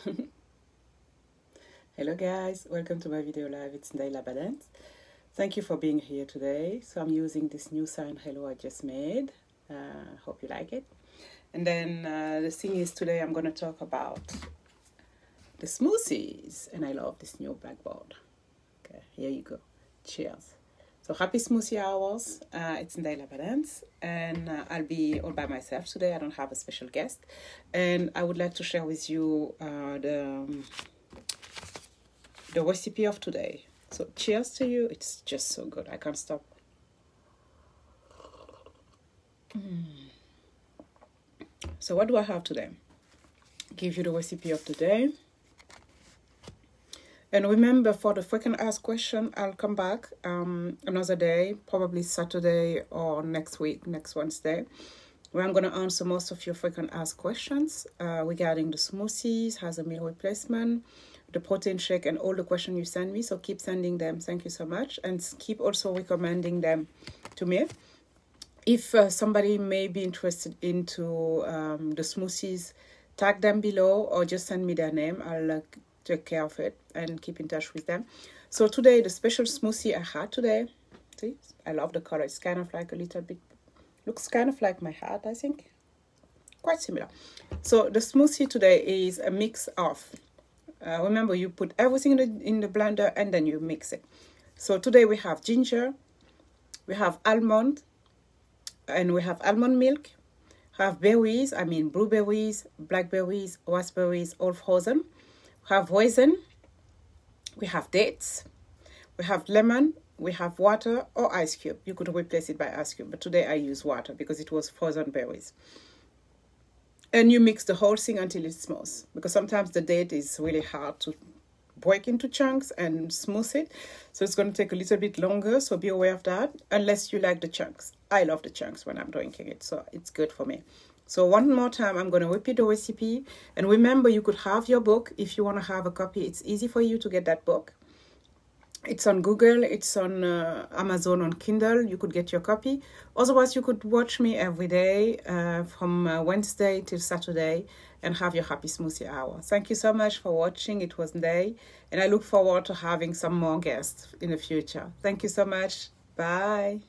Hello guys, welcome to my video live. It's Ndeye Labadens. Thank you for being here today. So I'm using this new sign hello I just made. Uh, hope you like it. And then uh, the thing is today I'm going to talk about the smoothies and I love this new blackboard. Okay, here you go. Cheers. So happy smoothie hours. Uh, it's Ndeye Labadens and uh, I'll be all by myself today. I don't have a special guest. And I would like to share with you uh, the, um, the recipe of today. So cheers to you. It's just so good. I can't stop. Mm. So what do I have today? Give you the recipe of today. And remember, for the frequent asked question, I'll come back um, another day, probably Saturday or next week, next Wednesday, where I'm going to answer most of your frequent asked questions uh, regarding the smoothies, has a meal replacement, the protein shake, and all the questions you send me. So keep sending them. Thank you so much. And keep also recommending them to me. If uh, somebody may be interested into um, the smoothies, tag them below or just send me their name. I'll uh, take care of it and keep in touch with them. So today, the special smoothie I had today, see, I love the color. It's kind of like a little bit, looks kind of like my hat, I think. Quite similar. So the smoothie today is a mix of, uh, remember you put everything in the, in the blender and then you mix it. So today we have ginger, we have almond, and we have almond milk, have berries, I mean blueberries, blackberries, raspberries, all frozen have raisin, we have dates, we have lemon, we have water or ice cube. You could replace it by ice cube, but today I use water because it was frozen berries. And you mix the whole thing until it's smooth because sometimes the date is really hard to break into chunks and smooth it. So it's going to take a little bit longer, so be aware of that, unless you like the chunks. I love the chunks when I'm drinking it, so it's good for me. So one more time, I'm going to repeat the recipe. And remember, you could have your book if you want to have a copy. It's easy for you to get that book. It's on Google, it's on uh, Amazon on Kindle. You could get your copy. Otherwise, you could watch me every day uh, from uh, Wednesday till Saturday and have your happy smoothie hour. Thank you so much for watching. It was day, and I look forward to having some more guests in the future. Thank you so much. Bye.